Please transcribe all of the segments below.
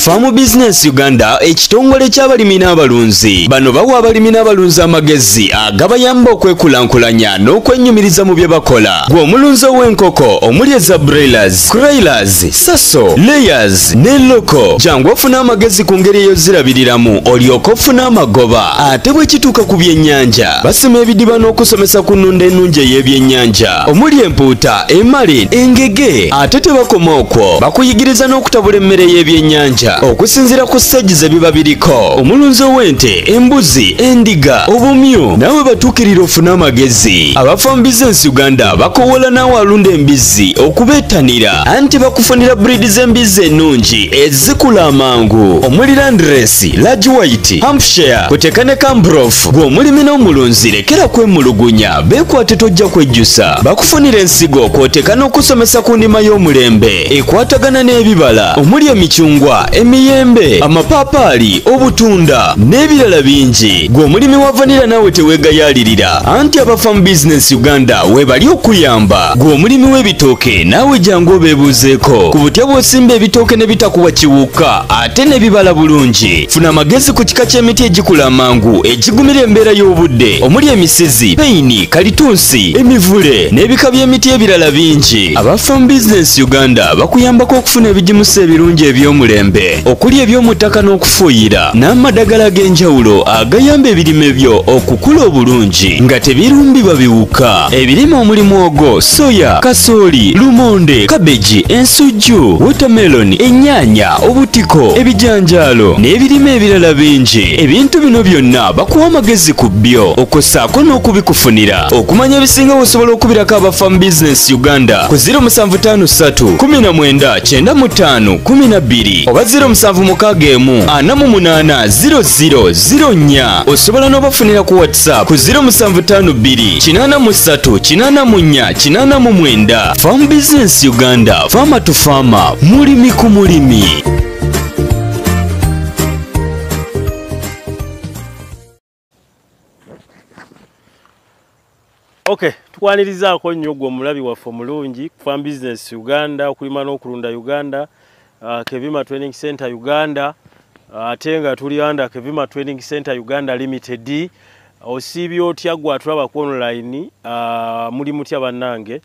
Farm Business Uganda ekitongole ky'abalimi n'abalunzi. Bano bawa abalimi n'abalunzi amagezi agabayamba okwekulankulanya n'okwennyumiriza mu bye bakola. Gwe omulunzi ow'enkoko omuli eza broilers crailers saso layers ne loko jangu ofune amagezi ku ngeri ey'ozirabiriramu olyoke ofune amagoba ate bwe kituuka ku byennyanja. Basima ebidiba n'okusomesa ku nnunda ennungi ey'ebyennyanja. Omuli empuuta emale engege ate tebakoma okwo bakuyigiriza n'okutabula emmere y'ebyennyanja okusinziira ku ze biba biriko. Omulunzi ow'ente embuzi endiga obumyu naawe batuukirira ofune amagezi. Abafamu bizinesi uganda bakowola naawe alunda embizzi okubeettanira anti bakufunira breedi z'embizzi ennungi ezikula amangu. Omuli landresi large white hampshire kuteeka ne cambrof gwe omulimi n'omulunzi lekera kwemulugunya beekwate tojja kwejjusa. Bakufunira ensigo kw'oteeka n'okusomesa ku ndima y'omulembe. Ekwatagana n'ebibala. Omuli emicungwa emiyembe amapaapaali obutunda n'ebirala bingi. Gwe omulimi wa vanira naawe teweegayaalirira anti abafamu bizinesi uganda webali okuyamba. Gwe omulimi w'ebitooke naawe jangu obeebuuzeeko. Ku butya bw'osimba ebitooke ne bitakuwa kiwuka ate ne bibala bulungi. Funa amagezi ku kika ky'emiti egikula amangu egigumira embeera y'obudde. Omuli emisizi peyini kalitunsi emivule n'ebika by'emiti ebirala bingi. Abafamu bizinesi uganda bakuyambako okufuna ebigimusa ebirungi eby'omulembe okuli eby'omu ttaka n'okufuuyira n'amadagala ag'enjawulo agayamba ebirime byo okukula obulungi nga tebirumbibwa biwuka. Ebirime omulimu ogwo soya kasooli lumonde kabeji ensujju wotameloni ennyaanya obutiko ebijanjaalo n'ebirime ebirala bingi. Ebintu bino byonna bakuwa amagezi ku byo okossaako n'okubikufunira. Okumanya ebisinga osobola okubirako abafamu bizinesi uganda ku 0753 19 95 12 oba 0761 48 0004 osobola n'obafunira ku whatsapp ku 0752 83 84 89 famu bizinesi uganda fama tu fama mulimi ku mulimi. Okay tukwanirizaako nnyo gwe omulabi waffe omulungi farm business uganda okulima n'okulunda uganda uh, kevima training center uganda. Ate uh, nga tuli under kevima training center uganda limited. Osiibye otya gwe atulaba ku online? Uh, muli mutya bannange?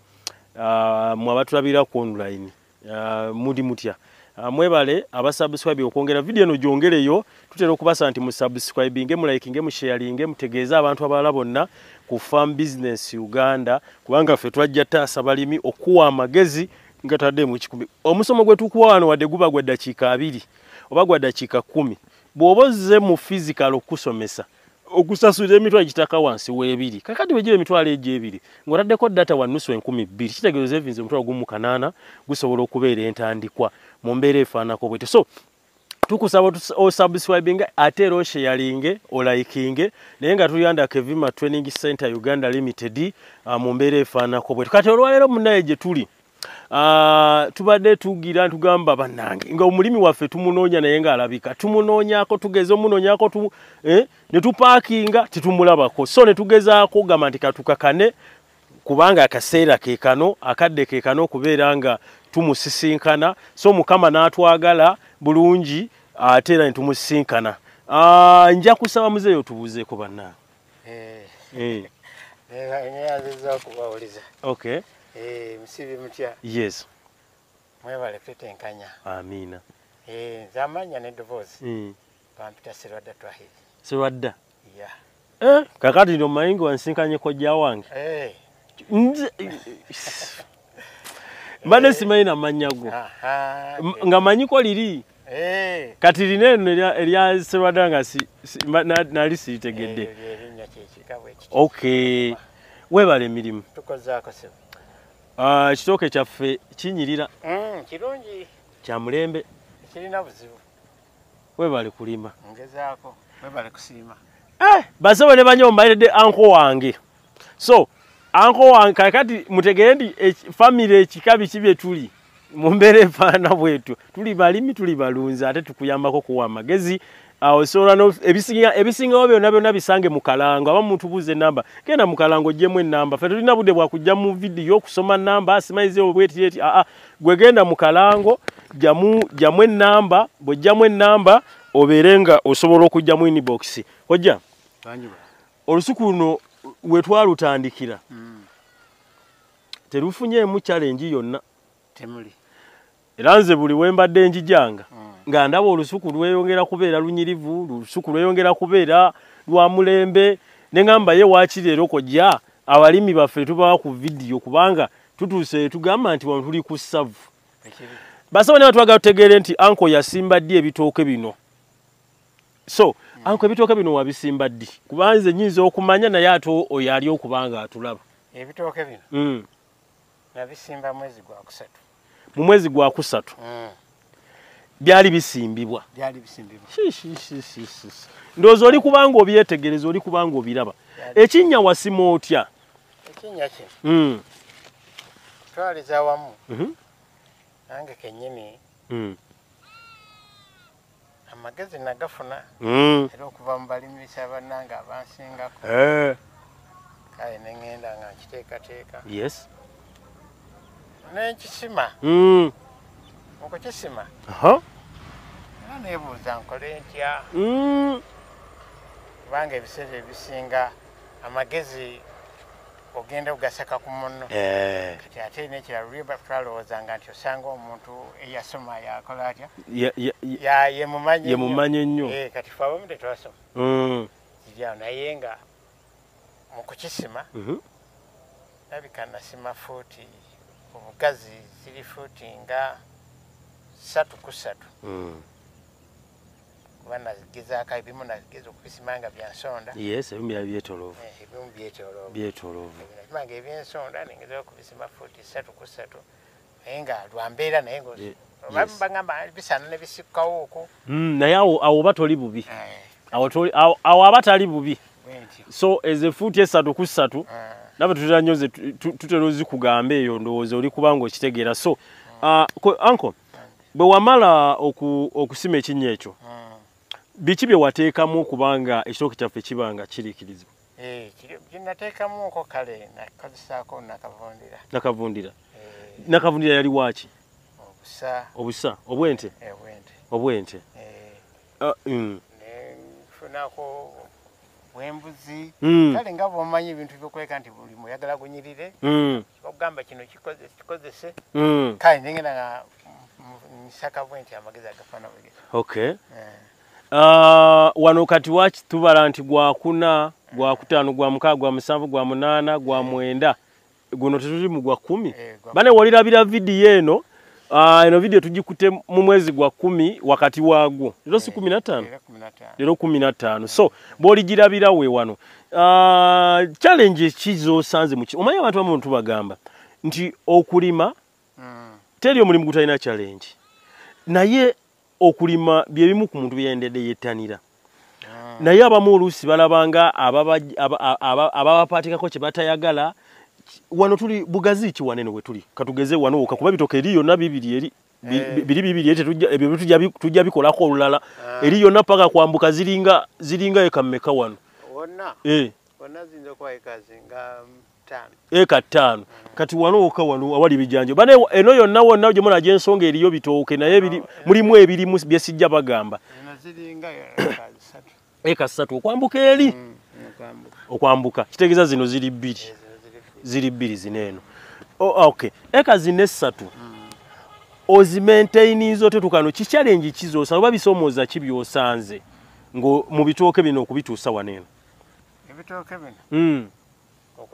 Uh, mwe abatulabira ku online. Uh, muli mutya. Uh, mwebale abasubscribe okwongera vidiyo eno gyongereyo tutera okubasa nti musubscribinge mulayikinge musharinge mutegeeze abantu abalala bonna ku farm business uganda. Kubanga ffe twajja taasa balimi okuwa amagezi nga tadde mu kikumi. Omusomo gwe tukuwa wano wadde guba gwa ddakiika abiri oba gwa ddakiika kumi. Bw'oba ozze mu physical okusomesa okusasulira emitwalo egitaka wansi w'ebiri kakati wegira emitwalo egyo ebiri ng'otaddeko data wa nusu enkumi bbiri kitegeeza evinza omutwalo gumu kanaana gusobola okubeera entandikwa mu mbeera efaanako bwete so tukusaba osubscribing ate era osharinge olayikinge naye nga tuyanda kevima training center uganda limited uh, mu mbeera efaanako bwete kati olwaleero munaye gye tuli tubadde tugira tugamba bannange nga omulimi waffe tumunoonya naye ng'alabika tumunoonyako tugeze omunoonyako eh, ne tupaakinga tetumulabako. So ne tugezaako gamba nti katukakane kubanga akaseera ke kano akadde ke kano okubeera nga tumusisinkana. So mukama n'atwagala bulungi ate era ne tumusisinkana. Uh, nja kusaba muzeeyo tubuuzeeko bannange. Eh. okubawuliza okay musibi mutya? Yes. Mwebale tutenkanya amiina nze amanya neddoboozi mm. bampita serwadda twahiri serwadda ya. Eh, kakati ndi omanyi nga wansinkanye kojja wange. Nze mbadde simanyi namannya go M- nga manyiko liri? Kati lina eno erya- erya serwadda nga si- si- na- nali siritegedde kyekika bwekiti okay. Weebala emirimu. Tukozaako Ah, ekitooke kyaffe kinyirira. Kirungi. Kya mulembe. Kirina buzibu. Weebale kulima. Ngezaako webale kusiima. Basawe ne banyo mbayiredde anko wange. So anko wange kakati mutegere nti eki- famire ekika biki bye tuli? Mu mbeera efaana bwetu tuli balimi tuli balunzi ate tukuyambako kuwa amagezi awo osobola no- ebisinga- ebisingawo byonna byonna bisange mu kalango aba mutubuuza enamba genda mu kalango ogyemu enamba ffe tulina budde bwakujja mu vidiyo kusoma namba simanyize obwetieti aa gwe genda mu kalango jamu jamu enamba bw'ojjamu enamba obeere nga osobola okugjamu inbox ojja Banjuba. olusuku luno we twalutandikira Mm. terufunyeemu challenge yonna Temuli. era nze buli we mbadde njijanga Mm. Nga ndaba olusuku lweyongera kubeera lunyirivu olusuku lweyongera kubeera lwa mulembe ne ŋŋamba ye waaki leero kojja abalimi baffe tubawa ku vidiyo kubanga tutuuse tugamba nti wano tuli ku ssavu basaba ne batwagala tutegeere nti anko yasimba ddi ebitooke bino so anko ebitooke bino wabisimba ddi kubanga nze nyinza okumanya naye ate oyo ali okubanga atulaba Ebitooke bino mm. nabisimba mwezi gwa kusatu. mu mwezi gwa kusatu Mm. Byali bisimbibwa. Ndowooza oli kubanga obyetegereza oli kubanga obiraba ekinnya wasima otya? Ekinnya kino Mm, twaliza wamu. Mhm, nange kennyini mm, amagezi nagafuna mm. era okuva mu balimisa bannange abansingako. Eh, kale ne ŋŋenda nga nkiteekateeka. Yes n'enkisima Mm, mu kukisima aha, era neebuuza nkole ntya mm, kubanga ebiseera ebisinga amagezi ogenda ogasaka ku munno. Eh, kati ate nekirala lweba twalowoozanga nti osanga omuntu eyasoma yakola atya? Ye- ye- ye- Ya- yemumanyi ye ennyo. Eh, kati fe abamu tetwasoma Mm, ziri awo naye nga mu kukisima mhm, labika nasima fuuti obugazi ziri fuuti nga ssatu ku ssatu mm. kuba nagezaako ebimu nageza okubisima nga byansonda yes ebimu byali byetoloovu. Eh, ebimu byetoloovu. Byetoloovu. Nakimanga ebyensonda nengeza okubisima fuuti ssatu ku ssatu naye nga lwambeera naye nga Ye- oba yes. bagamba bisaana ne bisikkawo okwo Mm, naye awo oba toli bubi. Eh, awo aba tali bubi. So ezo efuuti esatu ku ssatu Ah, naba tutera nnyo tutera ozikugamba eyo ndowooza oli kubanga okitegeera so uh, anko bwe wamala oku, okusima ekinnya ekyo mm. biki bye wateekamu okubanga ekitooke kyaffe kiba nga kiriikirizibwa? Eh, kyenateekamuko kale nakozesaako nakavundira. Nakavundira. Eh, nakavundira yali waaki obusa. Obusa. Obwente? Ebwente obwente. Eh, uh, mm. nenfunako bwembuzi. Mm. kale nga bwomanyi ebintu byokuleka nti buli muyagala gunyirire Mm. okugamba kino kikoze- kikozese. Kale nengenda nga nsaka bwenti amagezi agafaana bwe gatyo. okay Eh, Uh, wano kati waki tubala nti gwakuna gwakutaano gwa mukaaga gwa musanvu gwa munaana gwa mwenda. Guno tetuli mu gwa kumi. Eh, gwa- bane walirabira vidiyo eno. Uh, eno vidiyo tugikute mu mwezi gwa kumi wakati waagwo lero si kumi na ttaano era kumi na ttaano. lero kumi na ttaano so bw'oligirabira we wano uh, challenge ki zosanze muki omanyi abantu abamu tubagamba nti okulima Mm, teri omulimu gutalina challenge naye okulima byebimu ku muntu byeyendedde yettanira. Mm. naye abamu oluusi balabanga ababa- aba- aba- ababapaatikako kye batayagala. Wano tuli bugazi ki wanene we tuli? Katugeze wano woka kuba bitoka eri yonna bibiri eri Eh. bi- biri bibiri eri ebyo byo tujja bi- tujja bikolako olulala. Ah. eri yonna paka kwambuka ziringa ziringa eka mmeka wano. Wonna? Eh, wonna ziyinza okuba ekazi nga ttaano eka ttaano. Kati wano woka wano awali bijanjo. Bane eno yonna wonna gye mulaga ensonga eriyo bitooke naye biri- mulimu ebirimu byesijja bagamba. Ssatu. Eka ssatu okwambuka eri? Mm, okwambuka. Kitegeeza zino ziri bbiri. Eh, ziri bbiri. zineeno okay eka zino essatu. Ozimaintaininza ote tukano kicyalengi kizoosa oba bisoomooza ki byosanze? Ngo mu bitooke bino okubituusa waneeno ebitooke bino? Mm,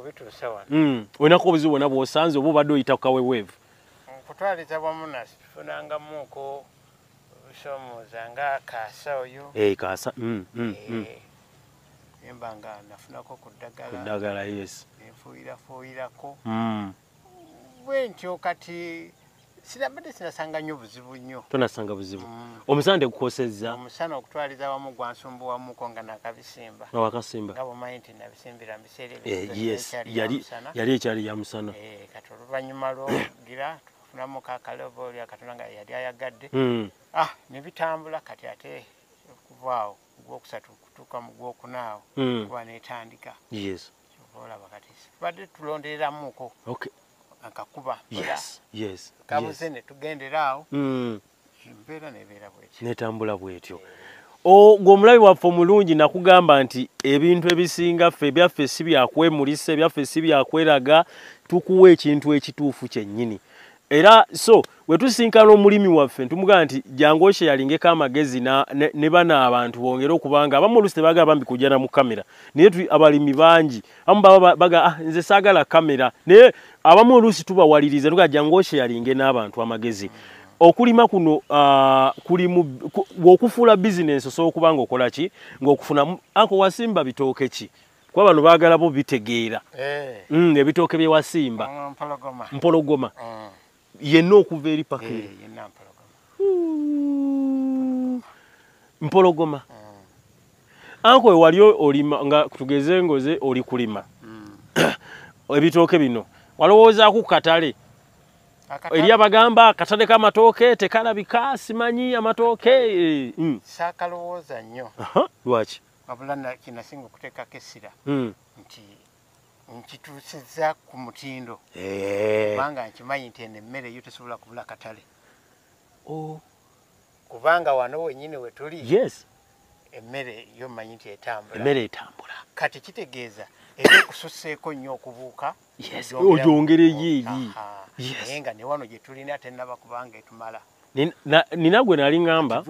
okubituusa wano. Mm. olinako obuzibu bwonna bwosanze oba obadde oyita ku kaweweevu. Okutwaliza wamu nasi tufunangamuko obusoomooza nga kaasa oyo. Hey, kaasa mm, mm, mm. Eh, emba nga nafunako ku ddagala. Yes. Nenfuuyirafuuyirako. Bwe ntyo kati sinabadde sinasanga nnyo buzibu nnyo. Tonasanga buzibu. Mm. omusana tegukosezza omusana okutwaliza wamu gwansumbuwamuko nga nakabisimba. Nga wakasimba. Nga bwomanyi nti nabisimbira mu biseera Eh, yali ekyali ya musana. Eh, kati oluvannyuma lwogira tufunamu kakaloba oli akatonda nga yali ayagadde. Mm, ah nebitambula kati ate okuvaawo gwokusatu kutuuka mu gwokunaawo mm. kuba netandika. Olaba kati tubadde tulondereramuko okay akakuba yes yes kabuze yes. ne tugendera awo. Mm. embeera nebeera bweki netambula bwetyo. O, gwe omulabi waffe omulungi nakugamba nti ebintu ebisinga ffe ebyaffe si byakwemulisa ebyaffe si byakweraga tukuwa ekintu ekituufu kyennyini era so we tusinkana omulimi waffe tumugamba nti jangu oshe yalingeko amagezi ne ne bano abantu bongere okubanga abamu oluusi tebagala bambi kujjana mu kamera naye abalimi bangi abamu baba baga ah, nze saagala kamera naye abamu oluusi tubawaliriza tugaa jangu oshe yalinge n'abantu amagezi. Okulima kuno uh, kuli mu ku- bw'okufuula bizinensi osobola okuba nga okola ki? Ng'okufuna ako wasimba bitooke ki? Kuba bano baagala bo bitegeera. Mm, ebitooke bye wasimba. Mpologoma. Mpologoma. Mm. Yenna okuva eri paka Eh, eri yenna mpologoma. Mpologoma. Anko we wali olima nga tugeze ngoze oli kulima. Ebitooke bino walowoozaako ku katale? Eri abagamba akatale k'amatooke tekalabika simanyi amatooke. Eh, mm. saakalowooza nnyo. Lwaki? Wabula na- kinasinga okuteekako essira. Mm. nti nkituusizza ku mutindo. Eh. kubanga nkimanyi nti eno emmere eyo tesobola kubula katale. Oh, kubanga wano wenyini we tuli yes. emmere yo mmanyi nti etambula. Emmere etambula. Kati kitegeeza eba ekususseeko nnyo okubuuka. Aha. Yes. naye nga ne wano gye tulina tennaba kubanga etumala. Nin- na- nina gwe nali ŋŋamba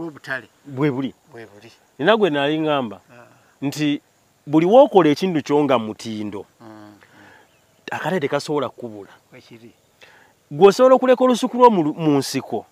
buli. Bwe buli. Nina gwe nali ŋŋamba Ah, nti buli wookola ekintu kyo nga mutindo mm, akate tekasobola kubula gweosobola okuleka olusuku lwo mu- mu nsiko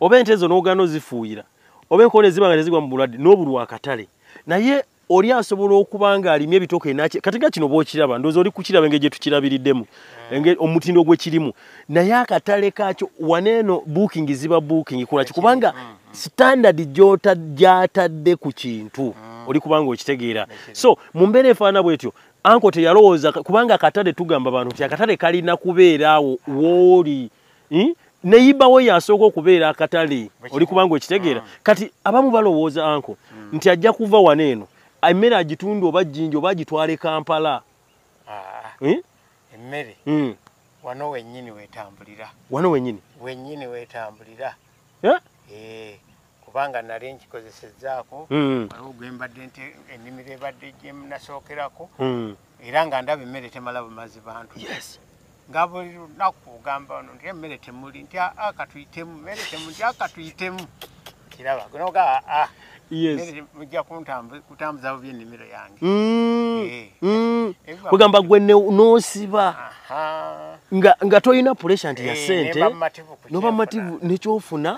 oba ente ezo n'ogana ozifuuyira oba enkola eziba nga tezigwa mu bulwadde n'obulwa akatale naye oli asobola okuba nga alimye ebitooke naki katiga kino bwokiraba ndowooza oli kukiraba engeri gye tukirabiriddemu engeri omutindo gwe kirimu naye akatale kakyo waneeno booking ziba booking kulaki kubanga standard gy'ota- gy'atadde ku kintu oli kubanga okitegeera. So mu mbeera efaana bwetyo anko teyalowooza kubanga akatale tugamba abantu nti akatale kalina kubeera awo wooli Hmm? neyibawo yasooka okubeera akatale oli kubanga okitegeera kati abamu balowooza anko nti ajja kuva waneeno emmere agitunda oba jjinja oba agitwale kampala? Ah, Hmm? emmere? Hmm. wano wennyini weetambulira wano wenyini wennyini weetambulira Eh? Eh, kubanga nali nkikozesezzaako Hmm. waliwo gwe mbadde nti ennimiro ebadde gye nasookerako Hmm. era nga ndaba emmere temala bumazi bantu nga buli lunaku ogamba ono nti emmere temuli nti "Ah, ah, katuyitemu mmere temu nti "Ah, katuyitemu kiraba noga ah yes emmere mujja kutambuza bubi ennimiro yange Hmm. Eh. Ebiba- kwegamba gwe n'osiba nga tolina pressure nti ya Eh, sente nemba mumativu ku noba kyenfuna. mativu nekyofuna.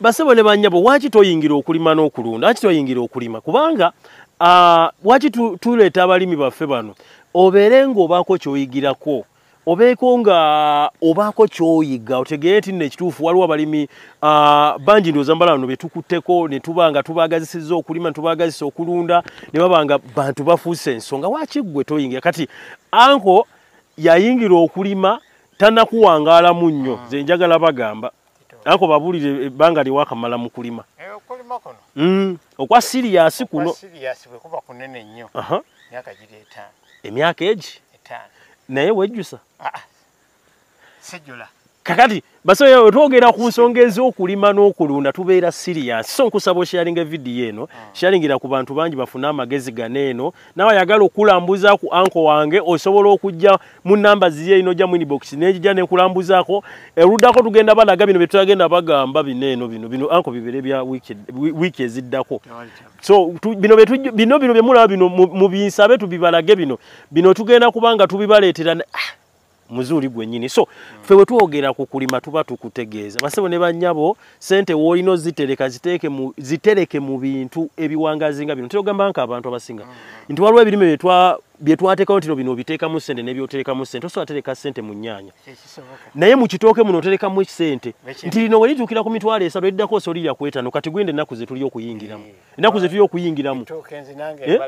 Basebo ne bannyabo waki toyingira okulima n'okulunda? Waki toyingira okulima? Kubanga tu- tuleeta abalimi baffe bano. Obeere ng'obaako kyoyigirako. Obeeko nga obaako kyoyiga otegeere nti nno ekituufu waliwo abalimi bangi ndooza mbala bano betukutteko ne tuba nga tubaagazisizza okulima ne tubaagazisa okulunda ne baba nga bantu bafuuse ensonga. Waki ggwe toyingira? Kati anko yayingira okulima tanakuwangaalamu nnyo. Nze njagala bagamba anko babuulire ebbanga lyewakamala mu kulima. Eh, okulima kuno? Mm, okwa siriyasi kuno. Siriyasi bwe kuba kunene nnyo. Aha, myaka giri etaano. Emyaka egi? Etaano. Naye wejjusa. Ah, ah. sijjula kakati basoboye wetwogera ku nsonga ez'okulima n'okulunda tubeera siriyasi so nkusaba osharinga evidiyo eno sharingira ku bantu bangi bafune amagezi gano eno nawe ayagala okulambuza ku anko wange osobola okujja mu namba ziye ino ojja mu inbox negijja nekulambuzaako eruddako tugenda balaga bino byetutagenda bagamba bino eno bino bino anko bibere bya wiiki eziddako. So bino bino bino byemulaba bino mu- mubinsabe tubibalage bino. Bino tugenda kubanga tubibaleetera ah, muzuuli gwennyini. So ffe bwe twogera ku kulima tuba tukutegeeza. Basebo ne bannyabo sente woolina ozitereka ziteeke mu, zitereke mu bintu ebiwangazi nga bino. Tyogamba nka abantu abasinga. Nti waliwo ebirime bye twa- bye twateekawo ntino bino obiteekamu sente nebyoteekamu sente osobola tereka sente mu nnyaanya naye mu kitooke muno oterekamu sente nti lino we lituukira ku mitwalo esatu eriddako osolirya kwetano kati gwende ennaku ze tuli okuyingiramu. Eh. ennaku ze tuli okuyingiramu. Eh?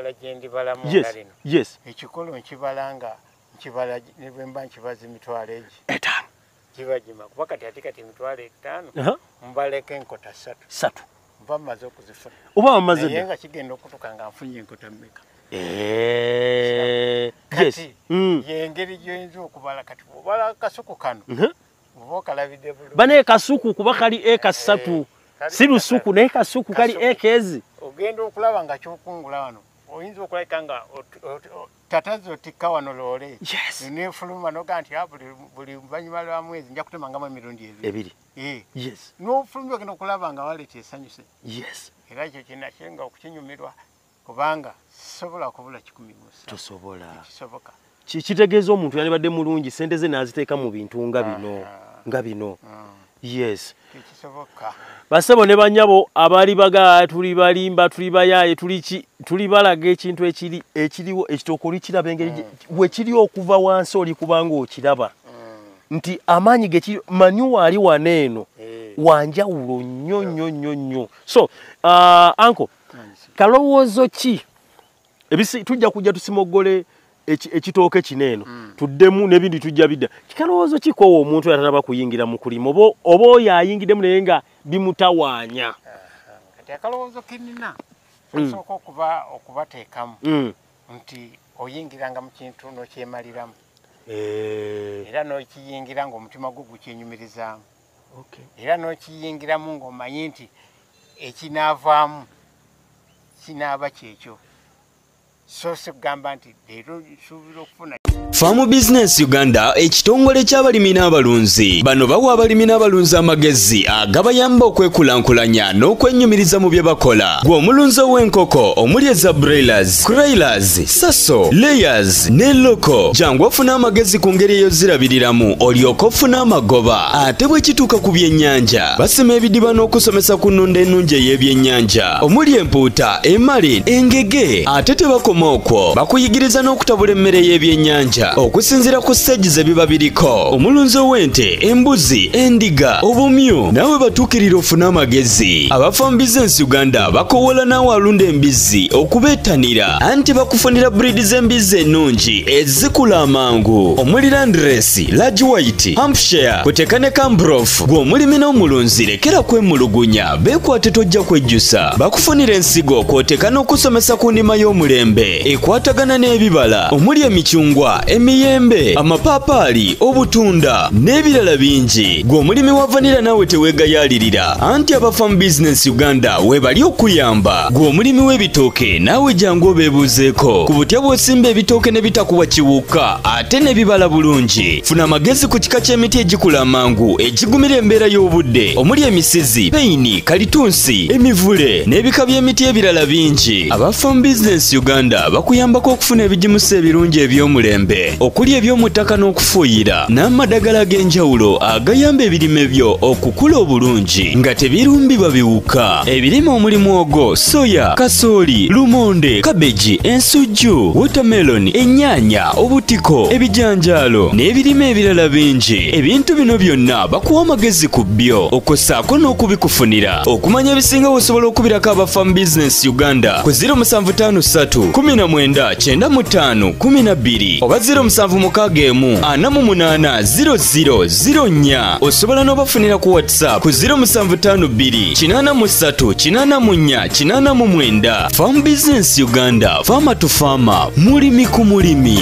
yes yes. Ekikulu nkibala nga nkibala ne bwe mba nkibaza emitwalo egi etaano. Giba gima kuba kati ate kati emitwalo etaano mbaleko enkota ssatu. Satu mba mmaze okuzifuna oba bamaze naye nga kigenda okutuka nga nfunye enkota mmeka. Eh, kati Mm. yengeri gyoyinza okubala kati bwobala akasuku kano oba okalabidde bulungi. Bana ekasuku kuba kali eka ssatu kali si lusuku naye kasuku kali Kasuku. eka ezi ogenda okulaba nga kyokungula wano oyinza okulabika nga ot- ot- ot- tatazi otikka wano loole. Yes. nefuluma noga nti "Ah, buli- luvanyuma lwa mwezi nja kutemangamu emirundi ebiri. Eh, n'ofulumya ogenda okulaba nga waleeta esanyuse. Yes. Era ekyo kinakinga okukinyumirwa kubanga sobola kubula kikumi musa tosobola. Kisoboka Ki- kitegeeza omuntu yandibadde mulungi sente ze n'aziteeka mu bintu nga bino Ah. nga bino yes. Tekisoboka basebo ne banyabo abaali bagaa tuli balimba tuli bayaaye tuli ki- tuli balaga ekintu ekiri ekiriwo ekitooka olikiraba engeri gye- wekiri okuva wansi oli kubanga okiraba nti amaanyi gekiri manyuwa ali wano eno Eh. wanjawulo nnyo nnyo nnyo nnyo. So uh, anko kalowoozo ki? Ebisi tujja kujja tusimogole ekitooke kino eno tuddemu n'ebindi tujja bidda. Kikalowoozo kikowa omuntu oyo atanaba kuyingira mu kulima oba oyo ayingiddemu naye nga bimutawaanya. Kati akalowoozo kenina Mm. osooka okuba okubateekamu Mm. nti oyingiranga mu kintu n'okyemaliramu. Eh, era n'okiyingira ng'omutima gwo gukyenyumirizaamu era n'okiyingiramu ng'omanyi nti ekinaavaamu kinaaba kyekyo so si kugamba nti leero nsuubira okufuna Farm Business Uganda ekitongole ky'abalimi n'abalunzi. Bano bawa abalimi n'abalunzi amagezi agabayamba okwekulankulanya n'okwennyumiriza mu bye bakola. Gwe omulunzi ow'enkoko omuli eza broilers crailers saso layers ne loko jangu ofuna amagezi ku ngeri eyo zirabiriramu olyoke ofune amagoba. Ate bwe kituuka ku byennyanja basima ebidiba n'okusomesa ku nnunda ennungi ey'ebyennyanja. Omuli empuuta emali engege. Ate tebakoma okwo bakuyigiriza n'okutabula emmere y'ebyennyanja okusinziira ku siteegi ze biba biriko. Omulunzi ow'ente embuzi endiga obumyu naawe batuukirira ofune amagezi. Abafa mu bizinensi uganda bakowola naawe alunda embizzi okubeettanira anti bakufunira buridi z'embizzi ennungi ezikula amangu. Omuli landresi large white hampshire kuteeka ne cambrof gwe omulimi n'omulunzi lekera kwemulugunya beekwate tojja kwejjusa. Bakufunira ensigo kw'oteeka n'okusomesa ku ndima y'omulembe. Ekwatagana n'ebibala. Omuli emicungwa emiyembe amapaapaali obutunda n'ebirala bingi. Gwe omulimi wa vanira naawe teweegayaalirira. Anti abafa mu bizinensi uganda weebali okuyamba. Gwe omulimi w'ebitooke naawe jangu obeebuuzeeko. Ku butya bw'osimba ebitooke ne bitakuwa kiwuka ate ne bibala bulungi. Funa amagezi ku kika ky'emiti egikula amangu egigumira embeera y'obudde. Omuli emisizi peyini kalitunsi emivule n'ebika by'emiti ebirala bingi. Abafa mu bizinensi uganda bakuyambako okufuna ebigimusa ebirungi eby'omulembe okuli eby'omu ttaka n'okufuuyira n'amadagala ag'enjawulo agayamba ebirime byo okukula obulungi nga tebirumbibwa biwuka. Ebirime omuli mwogo soya kasooli lumonde kabeji ensujju wotameloni ennyaanya obutiko ebijanjaalo n'ebirime ebirala bingi. Ebintu bino byonna bakuwa amagezi ku byo okossaako n'okubikufunira. Okumanya ebisinga osobola okubirako abafa mu bizinensi uganda ku 0753 19 95 12 oba 0761 48 0004 osobola n'obafunira ku whatsapp ku 0752 83 84 89 farm business uganda fama to fama mulimi ku mulimi